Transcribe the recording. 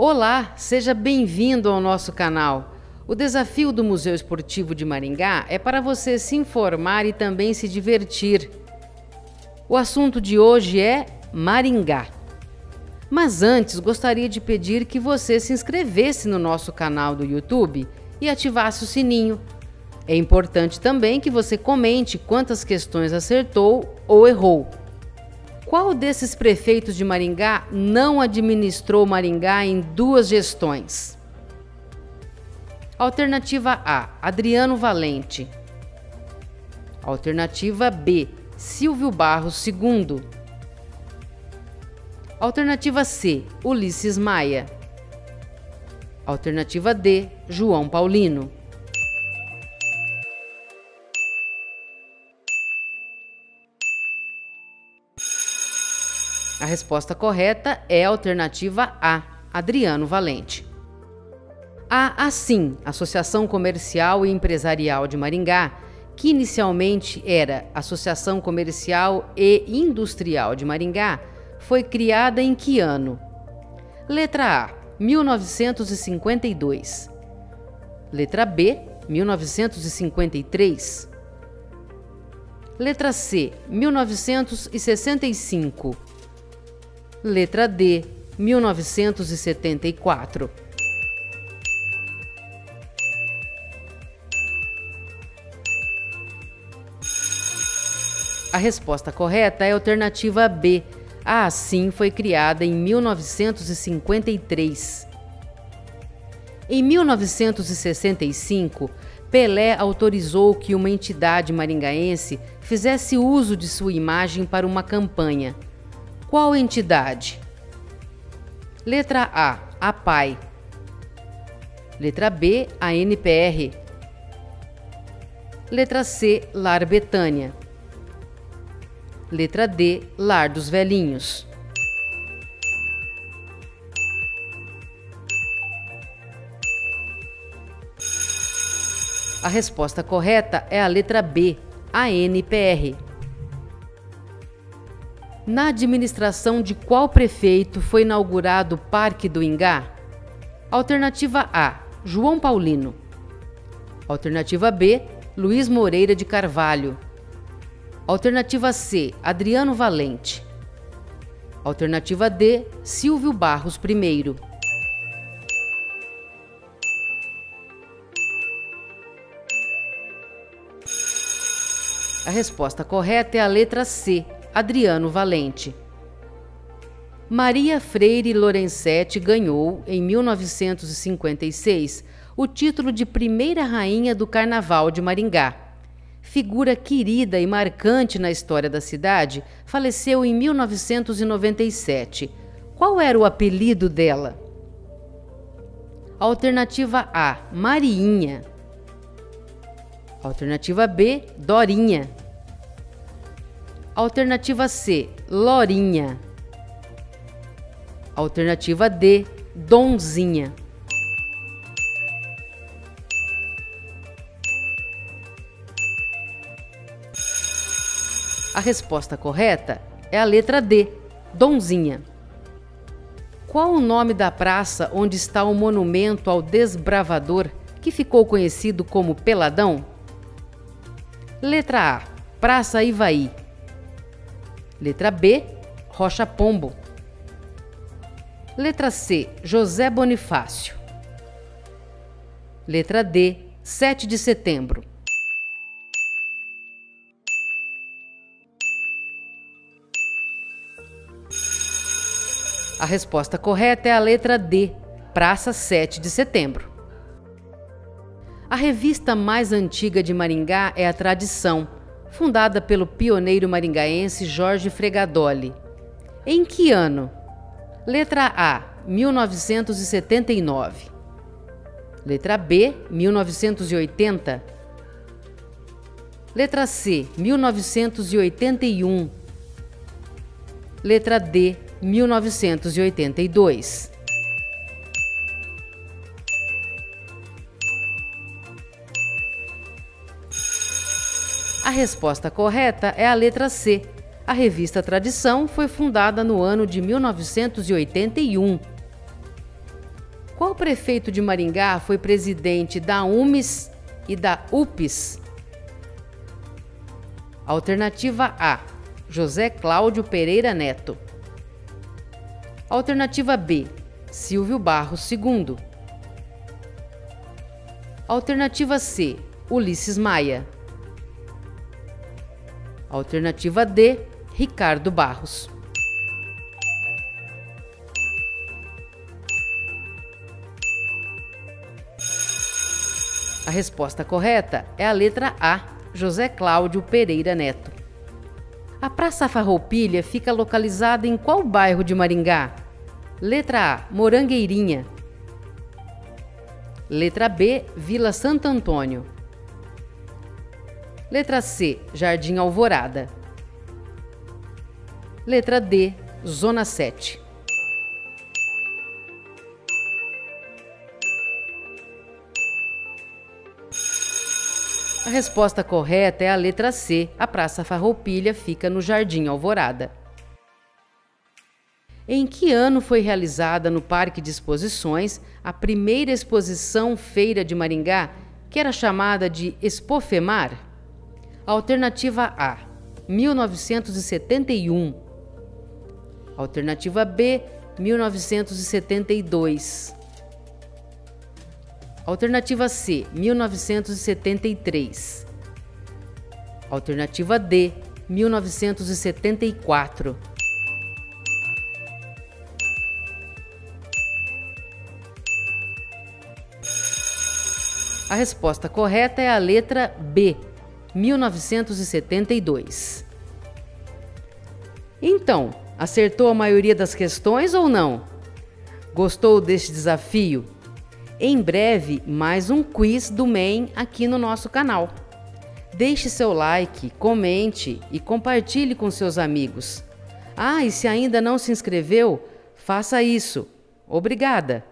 Olá, seja bem-vindo ao nosso canal. O desafio do Museu Esportivo de Maringá é para você se informar e também se divertir. O assunto de hoje é Maringá. Mas antes, gostaria de pedir que você se inscrevesse no nosso canal do YouTube e ativasse o sininho. É importante também que você comente quantas questões acertou ou errou. Qual desses prefeitos de Maringá não administrou Maringá em duas gestões? Alternativa A: Adriano Valente. Alternativa B: Silvio Barros II. Alternativa C: Ulisses Maia. Alternativa D: João Paulino. A resposta correta é a alternativa A, Adriano Valente. A ASSIM, Associação Comercial e Empresarial de Maringá, que inicialmente era Associação Comercial e Industrial de Maringá, foi criada em que ano? Letra A, 1952. Letra B, 1953. Letra C, 1965. Letra D, 1974. A resposta correta é a alternativa B, a Assim foi criada em 1953. Em 1965, Pelé autorizou que uma entidade maringaense fizesse uso de sua imagem para uma campanha. Qual entidade? Letra A, a PAI. Letra B, a NPR. Letra C, Lar Betânia. Letra D, Lar dos Velhinhos. A resposta correta é a letra B, a NPR. Na administração de qual prefeito foi inaugurado o Parque do Ingá? Alternativa A, João Paulino. Alternativa B, Luiz Moreira de Carvalho. Alternativa C, Adriano Valente. Alternativa D, Silvio Barros I. A resposta correta é a letra C, Adriano Valente. Maria Freire Lorenzetti ganhou, em 1956, o título de primeira rainha do Carnaval de Maringá figura querida e marcante na história da cidade, faleceu em 1997. Qual era o apelido dela? Alternativa A: Mariinha. Alternativa B: Dorinha. Alternativa C: Lorinha. Alternativa D: Donzinha. A resposta correta é a letra D, Donzinha. Qual o nome da praça onde está o monumento ao desbravador que ficou conhecido como Peladão? Letra A, Praça Ivaí. Letra B, Rocha Pombo. Letra C, José Bonifácio. Letra D, 7 de setembro. A resposta correta é a letra D, Praça 7 de Setembro. A revista mais antiga de Maringá é a Tradição, fundada pelo pioneiro maringaense Jorge Fregadoli. Em que ano? Letra A, 1979. Letra B, 1980. Letra C, 1981. Letra D, 1982. A resposta correta é a letra C. A revista Tradição foi fundada no ano de 1981. Qual prefeito de Maringá foi presidente da UMES e da UPES? Alternativa A: José Cláudio Pereira Neto. Alternativa B: Silvio Barros II. Alternativa C: Ulisses Maia. Alternativa D: Ricardo Barros. A resposta correta é a letra A, José Cláudio Pereira Neto. A Praça Farroupilha fica localizada em qual bairro de Maringá? Letra A, Morangueirinha. Letra B, Vila Santo Antônio. Letra C, Jardim Alvorada. Letra D, Zona 7. A resposta correta é a letra C. A Praça Farroupilha fica no Jardim Alvorada. Em que ano foi realizada no Parque de Exposições a primeira exposição Feira de Maringá, que era chamada de Expofemar? Alternativa A, 1971. Alternativa B, 1972. Alternativa C, 1973. Alternativa D, 1974. A resposta correta é a letra B, 1972. Então, acertou a maioria das questões ou não? Gostou deste desafio? Em breve, mais um quiz do MEN aqui no nosso canal. Deixe seu like, comente e compartilhe com seus amigos. Ah, e se ainda não se inscreveu, faça isso. Obrigada!